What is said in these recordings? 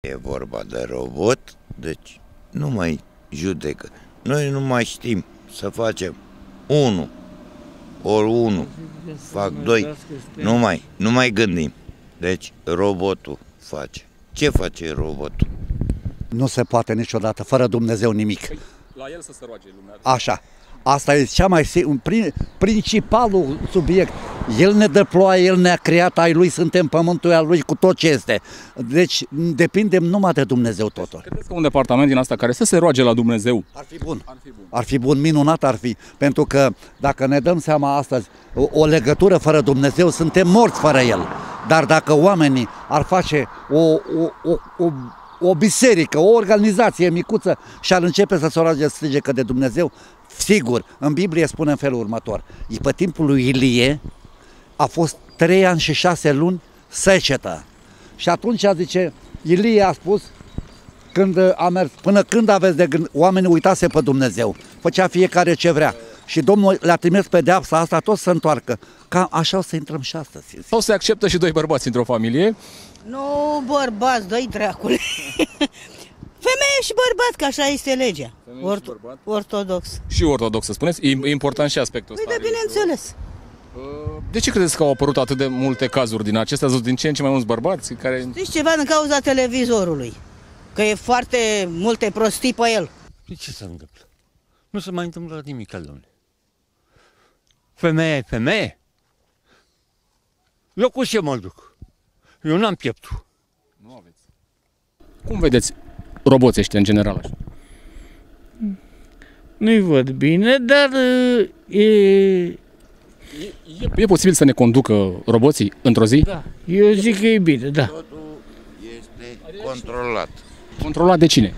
E vorba de robot, deci nu mai judecă. Noi nu mai știm să facem unu, ori unu, fac doi, nu mai, nu mai gândim. Deci robotul face. Ce face robotul? Nu se poate niciodată, fără Dumnezeu nimic. La el să se roage lumea. Așa. Asta e cea mai si- un prin, principalul subiect. El ne dă ploaie, El ne-a creat, ai Lui suntem pământul al Lui cu tot ce este. Deci depindem numai de Dumnezeu totul. Credeți că un departament din asta care să se roage la Dumnezeu Ar fi bun. ar fi bun? Ar fi bun, minunat ar fi. Pentru că dacă ne dăm seama astăzi, o, o legătură fără Dumnezeu, suntem morți fără El. Dar dacă oamenii ar face o, o, o, o, o biserică, o organizație micuță și ar începe să se roage strige că de Dumnezeu, sigur, în Biblie spune în felul următor. Pe timpul lui Ilie a fost trei ani și șase luni secetă. Și atunci zice, Ilie a spus, când a mers, până când aveți de gând, oamenii uitase pe Dumnezeu, făcea fiecare ce vrea. Și Domnul le-a trimis pedeapsa asta, tot să întoarcă. Ca așa o să intrăm și astăzi. Sau se acceptă și doi bărbați într-o familie? Nu, bărbați, dă-i dracule. Femeie și bărbat, că așa este legea. Femeie și bărbat? ortodox. Și ortodox, să spuneți? E e important și aspectul Păi ăsta. de bineînțeles. De ce credeți că au apărut atât de multe cazuri din acestea? Ați văzut din ce în ce mai mulți bărbați care... Știți ceva din cauza televizorului? Că e foarte multe prostii pe el. Și ce se întâmplă? Nu se mai întâmplă nimic al domnule. Femeia e femeie. Eu cu ce mă duc? Eu n-am pieptul. Nu aveți. Cum vedeți roboții ăștia în general așa? Nu-i văd bine, dar uh, e, E, e posibil să ne conducă roboții într-o zi? da, eu zic că e bine, da. Totul este controlat. Controlat de cine?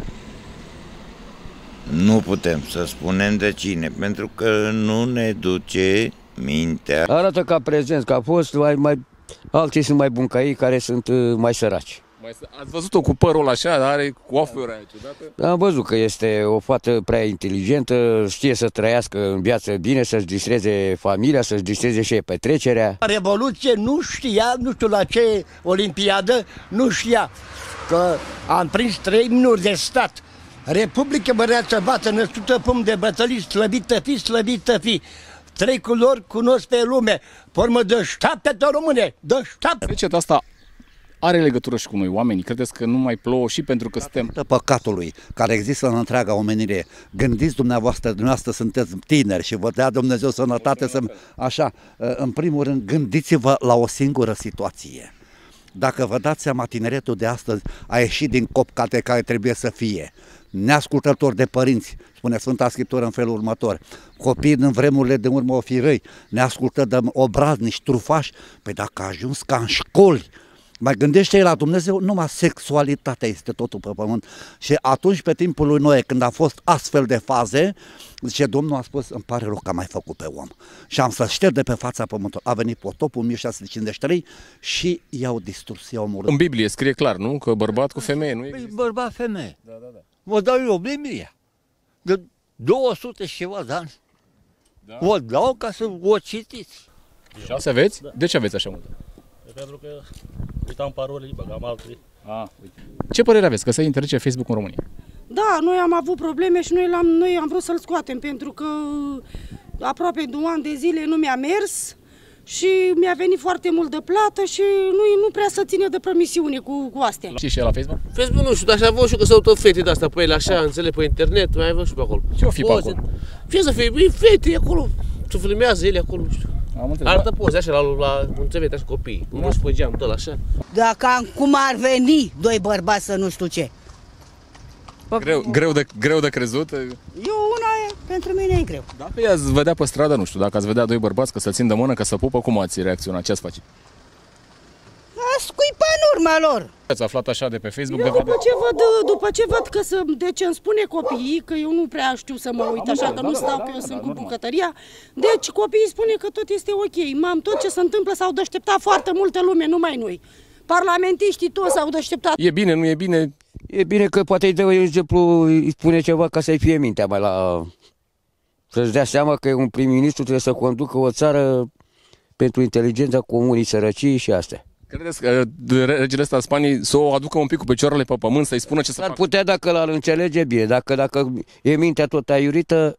Nu putem să spunem de cine, pentru că nu ne duce mintea. Arată ca prezenți, că a fost, mai, mai, alții sunt mai buni ca ei, care sunt uh, mai săraci. Mai să- Ați văzut-o cu părul așa, are coafura aia ciudată? Am văzut că este o fată prea inteligentă, știe să trăiască în viață bine, să-și distreze familia, să-și distreze și petrecerea. Revoluție nu știa, nu știu la ce olimpiadă, nu știa că am prins trei minuri de stat. Republică Măreață Bată, născută pum de bătălii, slăbită fi, slăbită fi. Trei culori cunosc pe lume, formă de ștapte române, de ștapte. Deci asta are legătură și cu noi oamenii. Credeți că nu mai plouă și pentru că suntem... Datorită păcatului care există în întreaga omenire. Gândiți dumneavoastră, dumneavoastră sunteți tineri și vă dea Dumnezeu sănătate să... Așa, în primul rând, gândiți-vă la o singură situație. Dacă vă dați seama, tineretul de astăzi a ieșit din copcate care trebuie să fie. Neascultător de părinți, spune Sfânta Scriptură în felul următor. Copiii în vremurile de urmă o fi răi, neascultă de obraznici, trufași. Păi dacă a ajuns ca în școli, mai gândește la Dumnezeu, numai sexualitatea este totul pe pământ. Și atunci, pe timpul lui Noe, când a fost astfel de faze, zice, Domnul a spus, îmi pare rău că am mai făcut pe om. Și am să șterg de pe fața pământului. A venit potopul 1653 și i-au distrus, i-au omorât. În Biblie scrie clar, nu? Că bărbat cu femeie nu Păi există. bărbat femeie. Da, da, da. Vă dau eu Biblia. De 200 și ceva de ani. Da. Vă dau ca să o citiți. Șase aveți? De ce aveți așa multe? Pentru că uitam parolele, băgam altele. Ah, uite. Ce părere aveți că se interzice Facebook în România? Da, noi am avut probleme și noi, l-am, noi am vrut să-l scoatem pentru că aproape de un an de zile nu mi-a mers și mi-a venit foarte mult de plată și nu, nu prea să ține de promisiune cu, cu astea. Și și el la Facebook? Facebook nu știu, dar așa văd și eu că s-au tot fete de asta pe ele, așa, înțeleg, pe internet, mai văd și pe acolo. Ce o fi pe Poze. acolo? Ce să fie, e fete acolo, ce filmează ele acolo, nu știu. Am înțeles. Arată poze așa la, la înțeleg, așa copii, cum văd și pe geam, tot așa. Dacă am, cum ar veni doi bărbați să nu știu ce. Greu, greu, de, greu de crezut. Eu una e, pentru mine e greu. Dacă i-ați vedea pe stradă, nu știu, dacă ați vedea doi bărbați că se țin de mână, că se pupă, cum ați reacționat? Ce ați face? A scuipa în urma lor. Ați aflat așa de pe Facebook? Eu de după ce văd, după ce văd că să, de ce îmi spune copiii, că eu nu prea știu să mă uit așa, că nu stau, că eu sunt cu bucătăria, deci copiii spune că tot este ok. Mam, tot ce se întâmplă s-au deșteptat foarte multă lume, numai noi. Parlamentiștii toți s-au deșteptat. E bine, nu e bine? E bine că poate îi dă, de exemplu, îi spune ceva ca să-i fie mintea mai la... Să-și dea seama că un prim-ministru trebuie să conducă o țară pentru inteligența comunii, sărăcii și astea. Credeți că uh, regele ăsta al Spaniei să o aducă un pic cu picioarele pe pământ, să-i spună ce să Ar facă? putea dacă l-ar înțelege bine, dacă, dacă e mintea tot aiurită,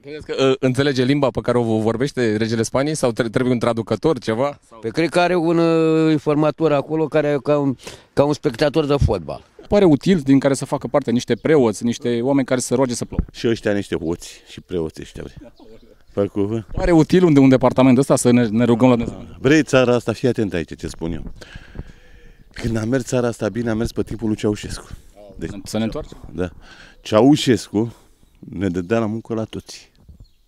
Credeți că uh, înțelege limba pe care o vorbește regele Spaniei sau tre- trebuie un traducător, ceva? pe cred că are un uh, informator acolo care e ca un, ca un spectator de fotbal. Pare util din care să facă parte niște preoți, niște oameni care să roage să plouă. Și ăștia niște hoți și preoți ăștia. Bre. Pe cuvânt. Pare util un, un departament ăsta să ne, ne rugăm la Dumnezeu. Vrei țara asta, fii atent aici ce spun eu. Când a mers țara asta bine, a mers pe timpul lui Ceaușescu. Deci, Să ne întoarcem? da. Ceaușescu ne dădea la muncă la toți.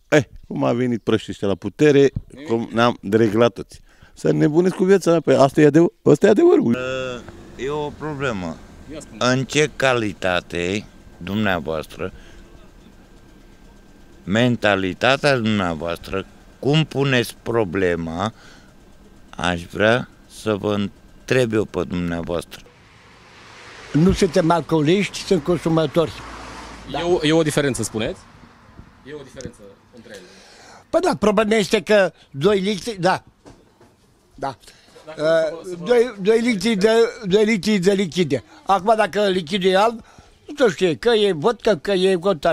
Eh, cum a venit prăștii ăștia la putere, cum ne-am dereglat toți. Să nebunesc cu viața mea, pe asta e, adevăr, asta e adevărul. E o problemă. În ce calitate dumneavoastră, mentalitatea dumneavoastră, cum puneți problema, aș vrea să vă întreb eu pe dumneavoastră. Nu suntem alcooliști, sunt consumatori. Da. E, o, e o diferență, spuneți? E o diferență între ele. Păi da, problema este că 2 litri, da, da. Uh, 2, 2, litri de, 2 litri de lichide. Acum dacă lichidul e alb, nu știu știe, că e vodka, că e contare.